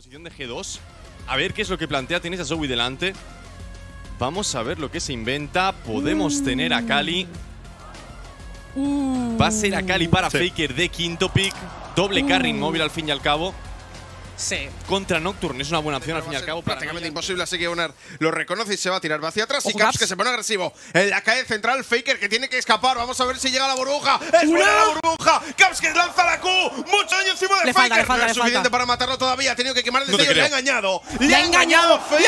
posición de G2. A ver qué es lo que plantea. Tienes a Zoe delante. Vamos a ver lo que se inventa. Podemos tener a Kali. Va a ser a Kali para Faker de quinto pick. Doble carry inmóvil al fin y al cabo. Sí. Contra Nocturne es una buena opción al fin y al cabo. prácticamente imposible, así que Unar lo reconoce y se va a tirar hacia atrás. y Caps Caps. que se pone agresivo. En la calle central, Faker que tiene que escapar. Vamos a ver si llega la burbuja. ¡Es buena la burbuja! Caps que lanza la Q. Mucho daño encima de Le Faker. falta, le falta, no es suficiente falta. para matarlo todavía. Ha tenido que quemar el No te destello. Le ha engañado. Le ha engañado. Ha Faker.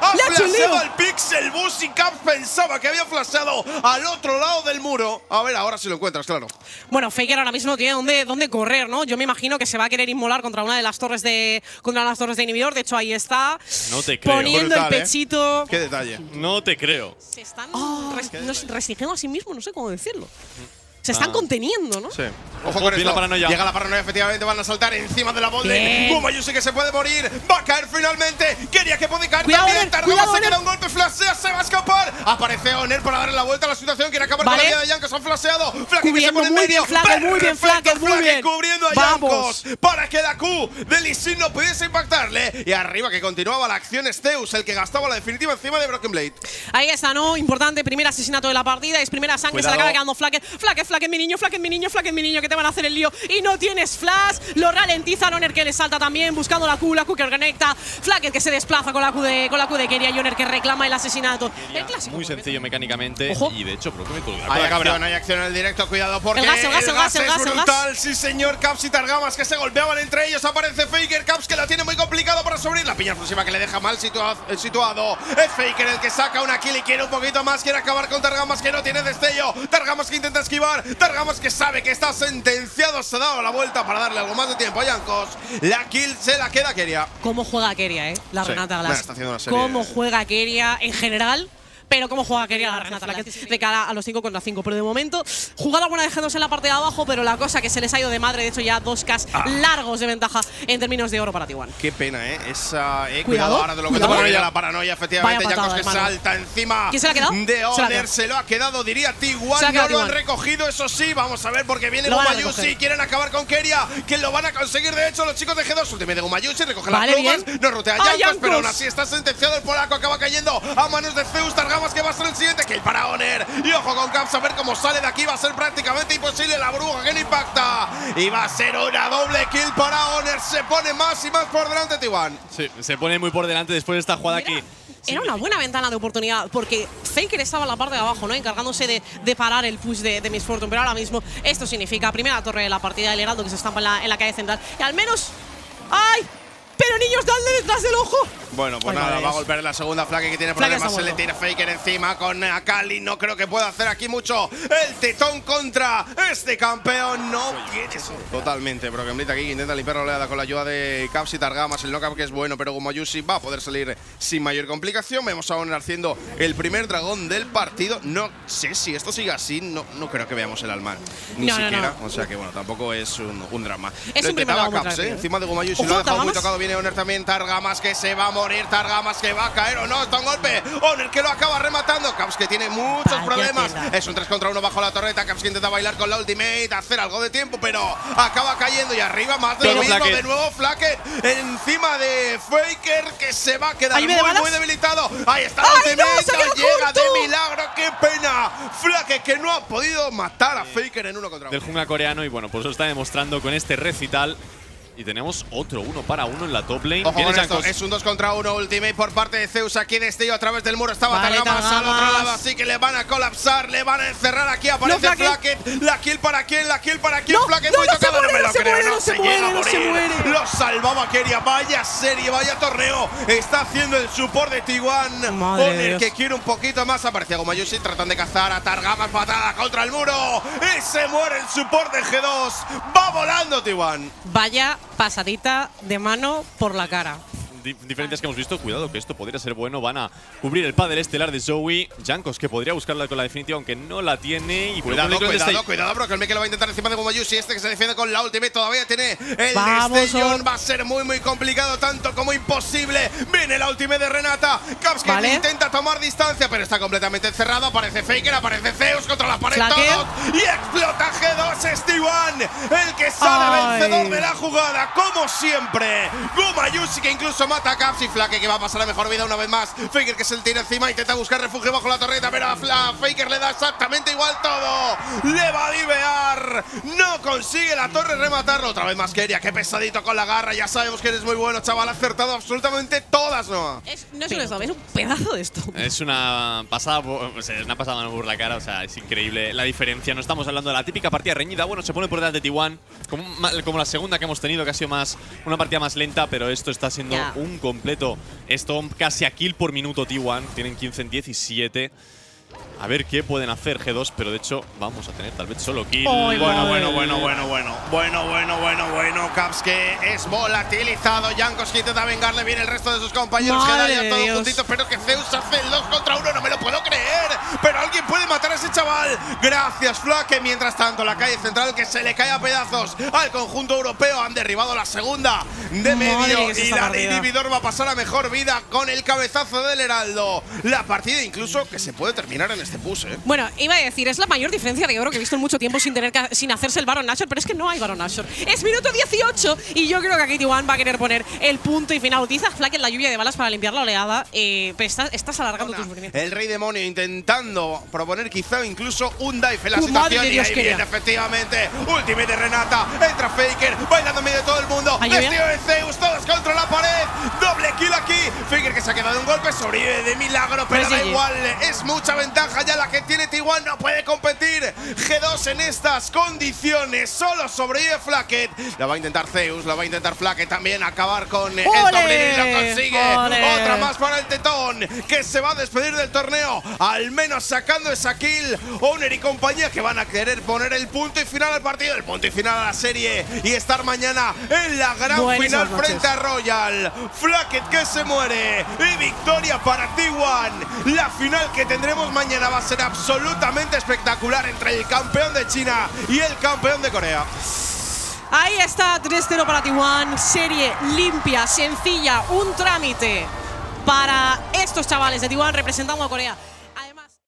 Ha le ha hecho un flasheado al Pixel Bus y Caps pensaba que había flasheado al otro lado del muro. A ver, ahora si lo encuentras, claro. Bueno, Faker ahora mismo no tiene dónde, dónde correr, ¿no? Yo me imagino que se va a querer inmolar contra una de las torres de contra las torres de inhibidor. De hecho, ahí está. No te creo. Poniendo Brutal, el ¿eh? pechito. Qué detalle. No te creo. Se están res- no sé, restringiendo a sí mismo, no sé cómo decirlo. Se están Ah. conteniendo, ¿no? Sí. Ojo, con esto. la paranoia. Llega la paranoia, efectivamente. Van a saltar encima de la bola. Bien. Gumayusi que se puede morir. Va a caer finalmente. Quería que puede caer Cuidado, también. Tardaba, se queda un golpe. Flashea, se va a escapar. Aparece Oner para darle la vuelta a la situación. Quiere acabar Vale. con la vida de Yankos. Han flasheado. Flaque que se Cubriendo pone en medio. bien, Flaque, muy bien, Flaque, muy Flaque bien. cubriendo a. Yankos para que la Q de Lee Sin no pudiese impactarle. Y arriba que continuaba la acción es Zeus, el que gastaba la definitiva encima de Broken Blade. Ahí está, ¿no? Importante, primer asesinato de la partida. Es primera sangre, se Cuidado. la acaba quedando Flaque. Flaque, Flaque, mi niño, Flaque, mi niño, Flaque, mi niño, que te van a hacer el lío. Y no tienes flash. Lo ralentiza Oner que le salta también, buscando la Q, la Q que conecta. Flaque que se desplaza con la Q de, con la Q de Keria y Oner que reclama el asesinato. El clásico. Muy sencillo mecánicamente. Ojo. Y de hecho, creo que me Hay acción, hay acción en el directo, cuidado porque El gas, el gas, el gas, el es gas, el gas. brutal, sí señor, Caps y Targamas que se golpeaban entre ellos, aparece Faker, Caps que la tiene muy complicado para subir, la piña explosiva que le deja mal situa- eh, situado, es Faker el que saca una kill y quiere un poquito más, quiere acabar con Targamas que no tiene destello, Targamas que intenta esquivar, Targamas que sabe que está sentenciado, se ha dado la vuelta para darle algo más de tiempo a Yankos, la kill se la queda Keria. Cómo juega Keria, ¿eh? La Sí. Renata Bueno, Glass. está haciendo una serie Cómo juega Keria en general. Pero cómo juega Keria la Renata de cara a los 5 contra 5. Pero de momento, jugada buena de G2 en la parte de abajo, pero la cosa que se les ha ido de madre. De hecho, ya dos Ks Ah. largos de ventaja en términos de oro para T1. Qué pena, ¿eh? Esa. Eh, Cuidado, cuidado, ahora de lo que cuidado. te paranoia, la paranoia, efectivamente. Patada, que salta encima ¿Quién se la ha quedado? de Oner. quedado. Se lo ha quedado, diría Se la T1. ha No lo han T1. recogido, eso sí. Vamos a ver, porque viene Gumayusi. Quieren acabar con Keria, que lo van a conseguir, de hecho, los chicos de G2. Ultimate de Gumayusi, recoge Vale, las plumas, bien. no rutea a ¡Ah, pero aún así está sentenciado el polaco. Acaba cayendo a manos de Zeus Targamas, que va a ser el siguiente kill para Oner. Y ojo con Caps, a ver cómo sale de aquí. Va a ser prácticamente imposible la burbuja que no impacta. Y va a ser una doble kill para Oner. Se pone más y más por delante, T1. Sí, se pone muy por delante después de esta jugada que. Era una buena ventana de oportunidad porque Faker estaba en la parte de abajo, ¿no? Encargándose de, de parar el push de, de Miss Fortune. Pero ahora mismo esto significa primera torre de la partida del Heraldo que se estampa en la, en la calle central. Y al menos. ¡Ay! Pero niños, dadle detrás del ojo. Bueno, pues Ay, nada, va a golpear la segunda flaque que tiene Flaque problemas. se le tira Faker encima con Akali. No creo que pueda hacer aquí mucho. El tetón contra este campeón. No tiene eso. Totalmente. Broken Blade aquí que intenta limpiar la oleada con la ayuda de Caps y Targamas. El knockup que es bueno, pero Gumayusi va a poder salir sin mayor complicación. Vemos a Oner haciendo el primer dragón del partido. No sé si esto sigue así. No, no creo que veamos el alma. Ni No, siquiera. no. O sea que bueno, tampoco es un, un drama. Es Lo un Caps, ¿eh? Encima de Gumayusi. Ojo, Lo ha dejado muy tocado. Viene Oner también. Targamas que se va a morir. Targamas que va a caer o no. Está un golpe. Oner que lo acaba rematando. Caps que tiene muchos Vaya problemas. tela. Es un 3 contra 1 bajo la torreta. Caps que intenta bailar con la ultimate. Hacer algo de tiempo, pero acaba cayendo. Y arriba más de lo Pero mismo. Flacket. De nuevo Flacket encima de Faker que se va a quedar muy, muy debilitado. Ahí está la ¡Ay, ultimate. llega corto! de milagro. ¡Qué pena! Flacket que no ha podido matar a Faker en uno contra del uno. jungla coreano y bueno, pues lo está demostrando con este recital. Y tenemos otro uno para uno en la top lane. Ojo Viene con esto, Jankos. es un 2 contra 1 ultimate por parte de Zeus aquí destello a través del muro. Estaba Vale, Targamas al otro lado, así que le van a colapsar, le van a encerrar aquí. Aparece Flacket. Flacket. La kill para quién, la kill para quién. No, Flacket no, muy no se tocado, muere, no me no lo se creo, muere, no no se muere, no se. Lo salvaba Keria, vaya serie, vaya torneo. Está haciendo el support de Tiwan. Madre de Oner Dios. que quiere un poquito más. Aparecía Gomayusi, tratan de cazar a Targamas, patada contra el muro. Y se muere el support de G2. Va volando Tiwan. Vaya pasadita de mano por la cara. Di- diferentes que hemos visto. Cuidado que esto podría ser bueno. Van a cubrir el padre estelar de Zoe. Jankos que podría buscarla con la definitiva, aunque no la tiene. Y Cuidado, cuidado, cuidado, bro, que el Meke lo va a intentar encima de Gumayusi. Este que se defiende con la ultimate todavía tiene el destellón. Va a ser muy, muy complicado, tanto como imposible. Viene la ultimate de Renata. Caps que Vale. intenta tomar distancia, pero está completamente encerrado. Aparece Faker, aparece Zeus contra la pared todos. Y explota G2 G2 es T1 el que sale Ay. vencedor de la jugada, como siempre. Gumayusi que incluso mata a Caps y Flaque que va a pasar a mejor vida una vez más. Faker que se le tira encima, intenta buscar refugio bajo la torreta, pero a Fla- Faker le da exactamente igual todo. Le va a divear. No consigue la torre rematarlo. Otra vez más Keria, qué pesadito con la garra. Ya sabemos que eres muy bueno, chaval. Ha acertado absolutamente todas, ¿no? Es, no es un stop, es un pedazo de esto. Es una pasada, o sea, es una pasada por la cara, o sea, es increíble la diferencia. No estamos hablando de la típica partida reñida. Bueno, se pone por delante de T1, como, como la segunda que hemos tenido, que ha sido más una partida más lenta, pero esto está siendo Ya. un completo stomp, casi a kill por minuto T1. Tienen 15 en 17. A ver qué pueden hacer G2, pero de hecho vamos a tener tal vez solo kill. Bueno, madre. bueno, bueno, bueno, bueno. Bueno, bueno, bueno, bueno. Caps que es volatilizado. Jankos que intenta vengarle. Viene el resto de sus compañeros. Quedan de todos Dios. juntitos. Pero que Zeus hace el 2 contra 1. No me lo puedo creer. Pero alguien puede matar a ese chaval. Gracias, Flaque. Mientras tanto, la calle central que se le cae a pedazos al conjunto europeo. Han derribado la segunda de medio. Y la partida. inhibidor va a pasar a mejor vida con el cabezazo del Heraldo. La partida incluso que se puede terminar en este push, ¿eh? Bueno, iba a decir, es la mayor diferencia de oro que he visto en mucho tiempo sin tener que- sin hacerse el Baron Nashor, pero es que no hay Baron Nashor. Es minuto 18 y yo creo que aquí T1 va a querer poner el punto y final. Utiliza Flack en la lluvia de balas para limpiar la oleada, eh, pero estás, estás alargando tu sufrimiento. El rey demonio intentando proponer quizá incluso un dive en la ¡Uh, madre situación y ahí viene efectivamente Ultimate de Renata, entra Faker, bailando en medio de todo el mundo, vestido de Zeus, todos contra la pared, doble kill aquí, Faker que se ha quedado de un golpe, sobrevive de milagro, pero Pues da igual, es mucha ventaja ya la que tiene T1, no puede competir, G2 en estas condiciones, solo sobrevive Flacket, la va a intentar Zeus, la va a intentar Flacket también, acabar con el lane y lo consigue, ¡Ole! otra más para el tetón que se va a despedir del torneo, al menos sacando esa kill. Owner y compañía que van a querer poner el punto y final al partido, el punto y final a la serie y estar mañana en la gran Buenísimas final noches. frente a Royal. Flacket que se muere y victoria para T1. La final que tendremos mañana va a ser absolutamente espectacular entre el campeón de China y el campeón de Corea. Ahí está, 3-0 para T1. Serie limpia, sencilla, un trámite para estos chavales de T1 representando a Corea.